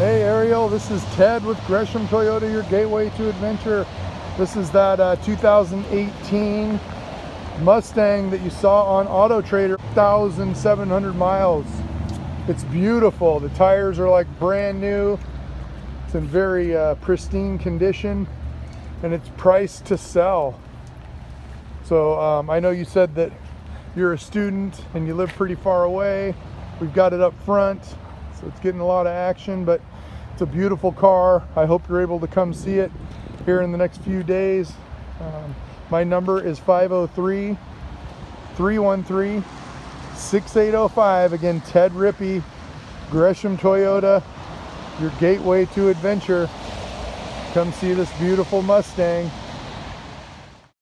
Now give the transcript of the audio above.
Ariel. This is Ted with Gresham Toyota, your gateway to adventure. This is that uh, 2018 Mustang that you saw on Auto Trader, 1,700 miles. It's beautiful. The tires are like brand new. It's in very uh, pristine condition and it's priced to sell. So um, I know you said that you're a student and you live pretty far away. We've got it up front, it's getting a lot of action, but it's a beautiful car. I hope you're able to come see it here in the next few days. Um, my number is 503 313 6805. Again, Ted Rippee, Gresham Toyota, your gateway to adventure. Come see this beautiful Mustang.